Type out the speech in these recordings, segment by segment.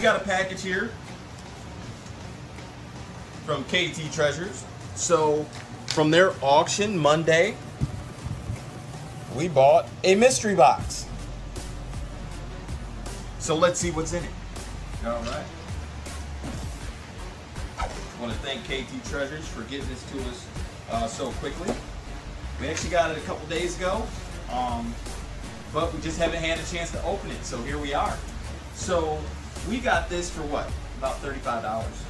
got a package here from KT Treasures. So, from their auction Monday, we bought a mystery box. So let's see what's in it. All right. I want to thank KT Treasures for getting this to us uh, so quickly. We actually got it a couple days ago, um, but we just haven't had a chance to open it. So here we are. So we got this for what? About thirty-five dollars.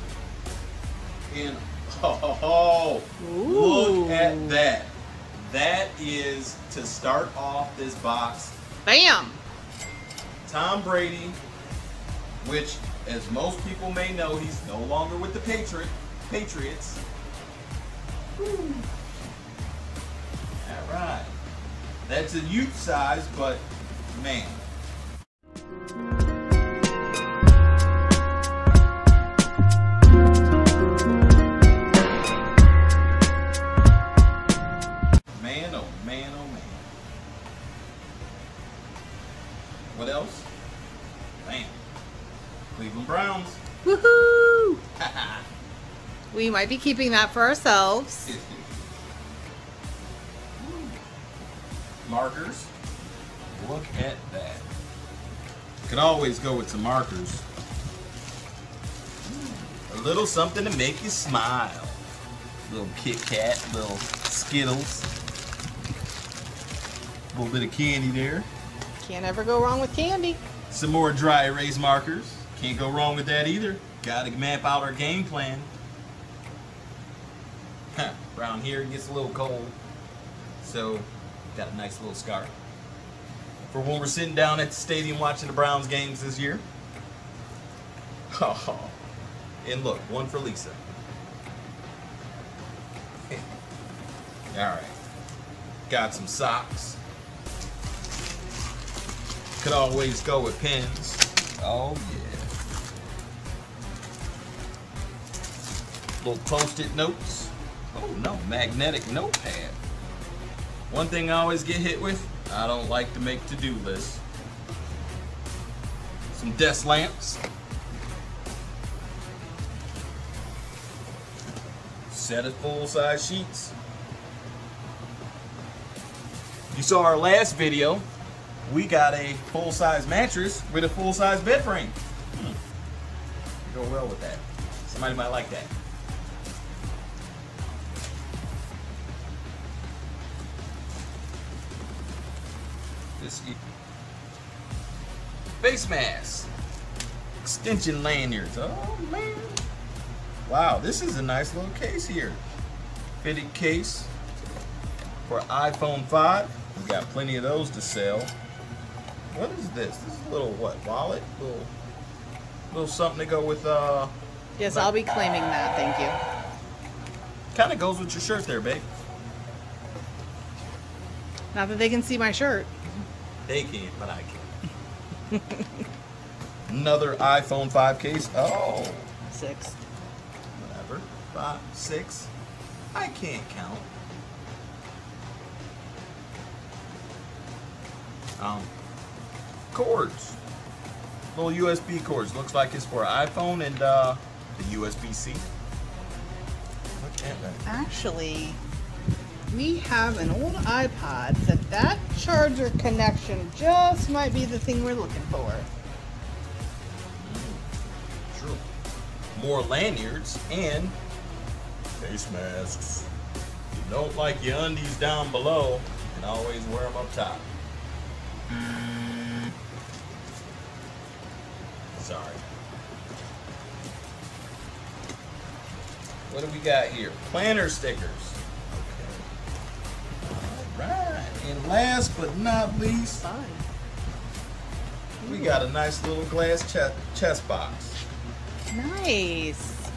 And oh, look at that! That is to start off this box. Bam! Tom Brady, which, as most people may know, he's no longer with the Patriot Patriots. Woo. All right, that's a youth size, but. Man, What else? Bam. Cleveland Browns. Woohoo! we might be keeping that for ourselves. Markers. Look at that. Could always go with some markers. A little something to make you smile. Little Kit Kat, little Skittles. A little bit of candy there. Can't ever go wrong with candy. Some more dry erase markers. Can't go wrong with that either. Gotta map out our game plan. Around here it gets a little cold. So, got a nice little scarf. For when we're sitting down at the stadium watching the Browns games this year. Oh, and look, one for Lisa. Alright. Got some socks. Could always go with pins. Oh yeah. Little post-it notes. Oh no, magnetic notepad. One thing I always get hit with, I don't like to make to-do lists. Some desk lamps. Set of full-size sheets. You saw our last video, we got a full-size mattress with a full-size bed frame. Hmm. Go well with that. Somebody might like that. This e- face mask, extension lanyards. Oh man! Wow, this is a nice little case here. Fitted case for iPhone 5. We got plenty of those to sell. What is this? This is a little what? Wallet? Little little something to go with uh Yes, I'll be claiming that. Thank you. kind of goes with your shirt there, babe. Not that they can see my shirt. They can't, but I can. Another iPhone 5 case. Oh, Six. whatever. Five, six. I can't count. Um, cords. Little USB cords. Looks like it's for iPhone and uh, the USB-C. Look at that. Actually, we have an old iPod that that charger connection just might be the thing we're looking for. True. More lanyards and face masks. If you don't like your undies down below, you can always wear them up top. Sorry. What do we got here? Planner stickers. Okay. Alright. And last but not least, we got a nice little glass chest, chest box. Nice.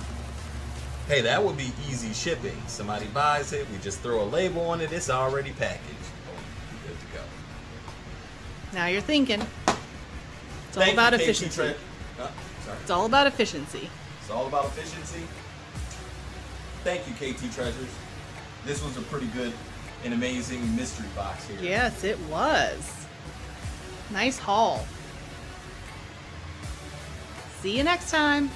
Hey, that would be easy shipping. Somebody buys it, we just throw a label on it, it's already packaged. Oh, good to go. Now you're thinking. It's all Thank about you, KT efficiency. Uh. It's all about efficiency. It's all about efficiency. Thank you, KT Treasures. This was a pretty good and amazing mystery box here. Yes, it was. Nice haul. See you next time.